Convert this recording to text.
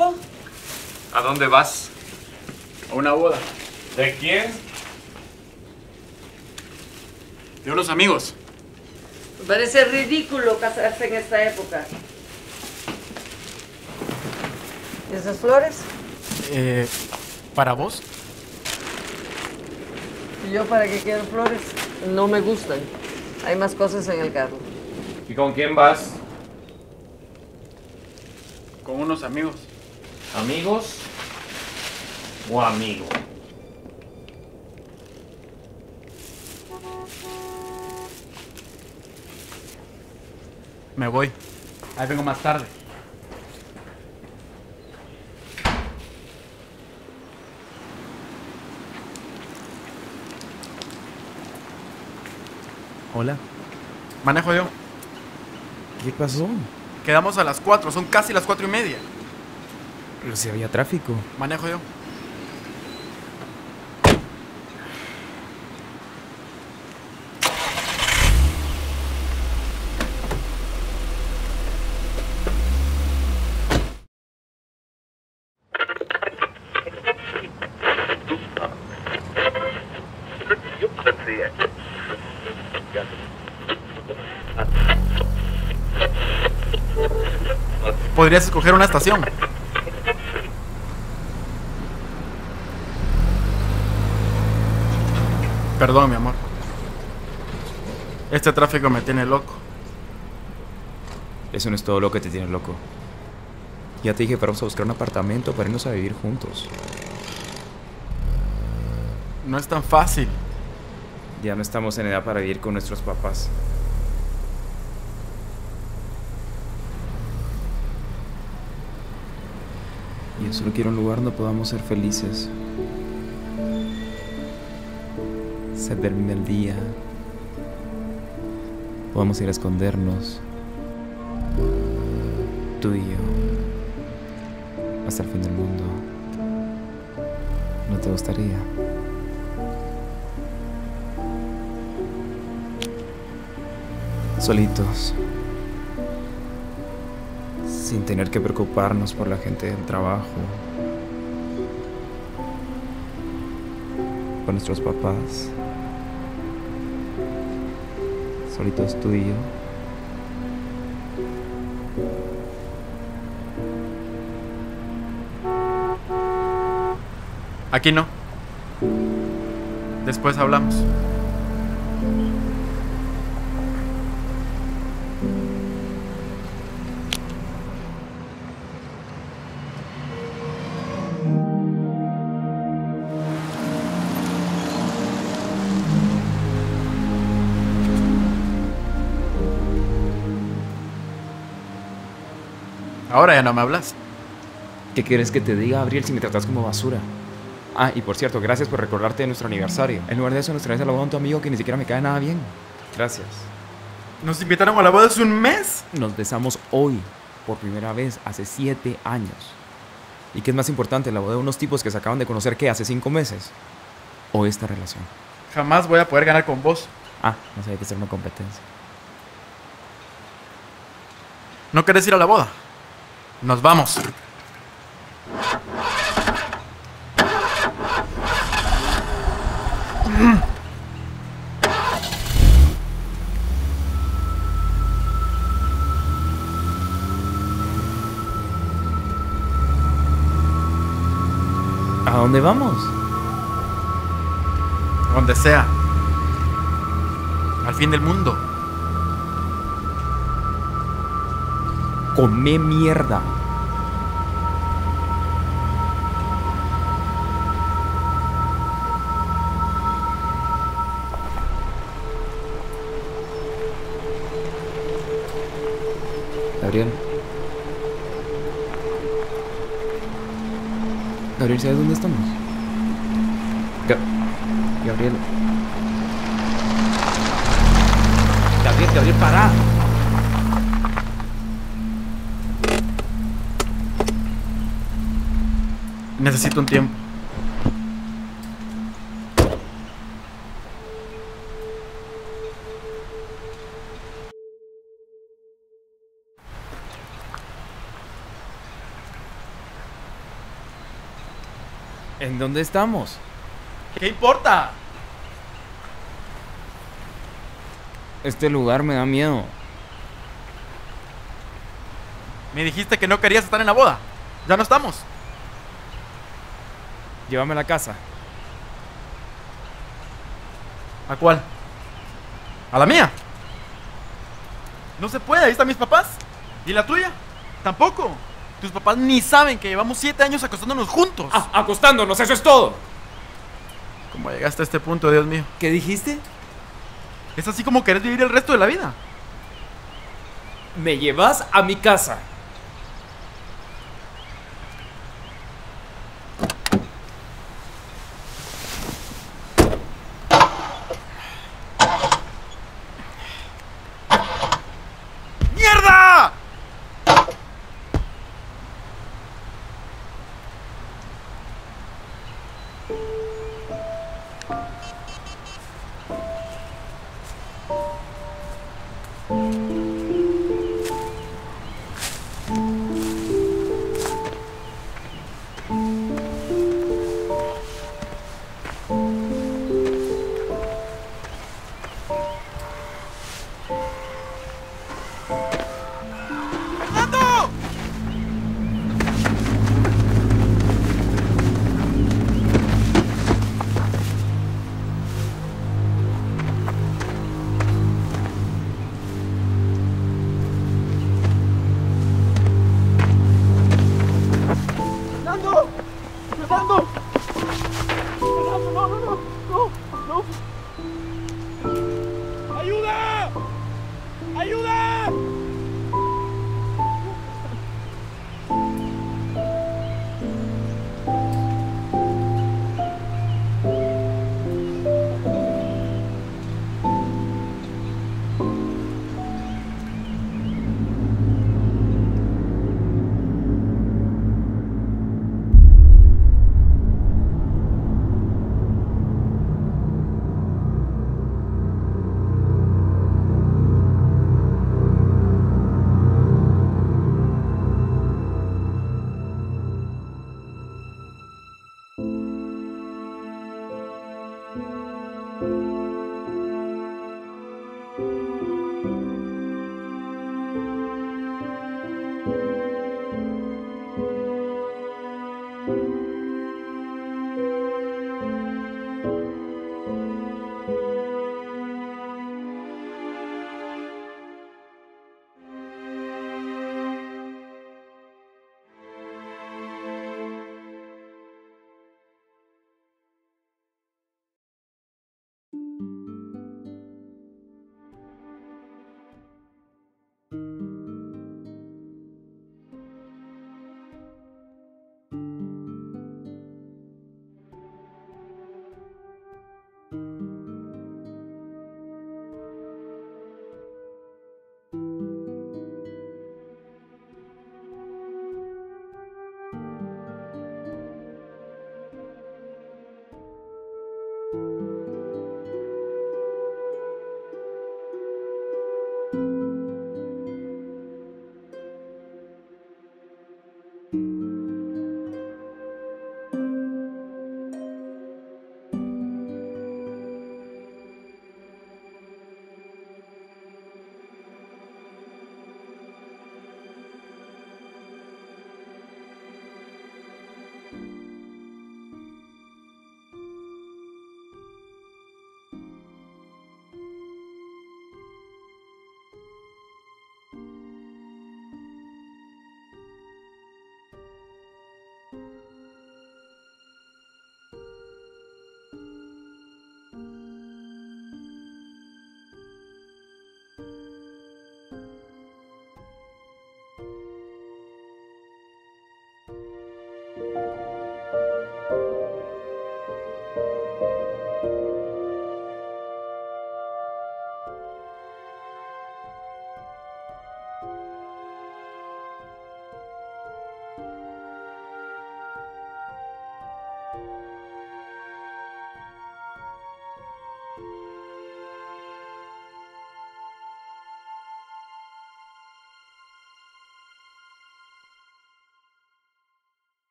guapo? ¿A dónde vas? A una boda. ¿De quién? De unos amigos. Me parece ridículo casarse en esta época. ¿Y esas flores? Eh, ¿Para vos? ¿Y yo para qué quiero flores? No me gustan. Hay más cosas en el carro. ¿Y con quién vas? Con unos amigos. ¿Amigos o amigo? Me voy. Ahí vengo más tarde. Hola. Manejo yo. ¿Qué pasó? Quedamos a las 4, son casi las 4 y media. Pero si había tráfico. Manejo yo. Podrías escoger una estación. Perdón, mi amor. Este tráfico me tiene loco. Eso no es todo lo que te tiene loco. Ya te dije que vamos a buscar un apartamento para irnos a vivir juntos. No es tan fácil. Ya no estamos en edad para vivir con nuestros papás. Yo solo quiero un lugar donde podamos ser felices. Se termina el día. Podamos ir a escondernos. Tú y yo. Hasta el fin del mundo. ¿No te gustaría? Solitos. Sin tener que preocuparnos por la gente del trabajo. Por nuestros papás. Tú y yo. Aquí no. Después hablamos. Ahora ya no me hablas. ¿Qué quieres que te diga, Gabriel, si me tratas como basura? Ah, y por cierto, gracias por recordarte de nuestro aniversario. En lugar de eso, nos traes a la boda a tu amigo que ni siquiera me cae nada bien. Gracias. Nos invitaron a la boda hace un mes. Nos besamos hoy, por primera vez, hace siete años. ¿Y qué es más importante, la boda de unos tipos que se acaban de conocer, ¿qué? ¿Hace cinco meses? ¿O esta relación? Jamás voy a poder ganar con vos. Ah, no sabía que ser una competencia. ¿No querés ir a la boda? Nos vamos. ¿A dónde vamos? Donde sea. Al fin del mundo. Come mierda. Gabriel. Gabriel, ¿sabes dónde estamos? Ga- Gabriel. Gabriel, Gabriel, para. Necesito un tiempo. ¿En dónde estamos? ¿Qué importa? Este lugar me da miedo. Me dijiste que no querías estar en la boda. Ya no estamos. Llévame a la casa. ¿A cuál? ¿A la mía? No se puede, ahí están mis papás. ¿Y la tuya? Tampoco. Tus papás ni saben que llevamos siete años acostándonos juntos. Ah, acostándonos, eso es todo. ¿Cómo llegaste a este punto, Dios mío? ¿Qué dijiste? Es así como querés vivir el resto de la vida. Me llevas a mi casa.